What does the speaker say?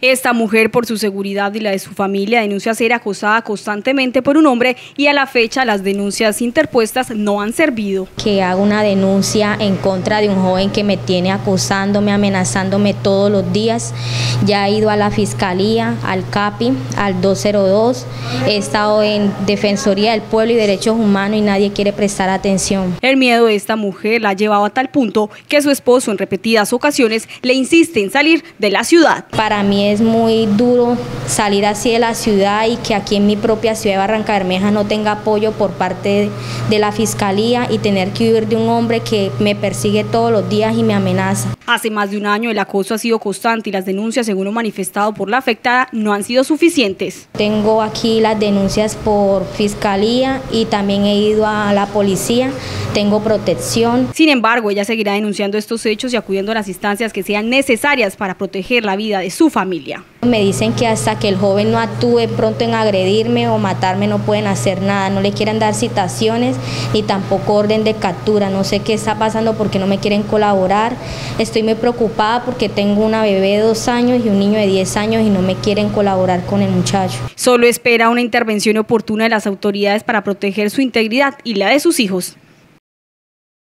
Esta mujer, por su seguridad y la de su familia, denuncia ser acosada constantemente por un hombre y a la fecha las denuncias interpuestas no han servido. Que hago una denuncia en contra de un joven que me tiene acosándome, amenazándome todos los días. Ya he ido a la fiscalía, al CAPI, al 202. He estado en Defensoría del Pueblo y Derechos Humanos y nadie quiere prestar atención. El miedo de esta mujer la ha llevado a tal punto que su esposo en repetidas ocasiones le insiste en salir de la ciudad. Para mí es muy duro salir así de la ciudad y que aquí en mi propia ciudad de Barranca Bermeja no tenga apoyo por parte de la fiscalía y tener que huir de un hombre que me persigue todos los días y me amenaza. Hace más de un año el acoso ha sido constante y las denuncias, según lo manifestado por la afectada, no han sido suficientes. Tengo aquí las denuncias por fiscalía y también he ido a la policía, tengo protección. Sin embargo, ella seguirá denunciando estos hechos y acudiendo a las instancias que sean necesarias para proteger la vida de su familia. Me dicen que hasta que el joven no actúe pronto en agredirme o matarme no pueden hacer nada, no le quieren dar citaciones ni tampoco orden de captura. No sé qué está pasando porque no me quieren colaborar. Estoy muy preocupada porque tengo una bebé de dos años y un niño de 10 años y no me quieren colaborar con el muchacho. Solo espera una intervención oportuna de las autoridades para proteger su integridad y la de sus hijos.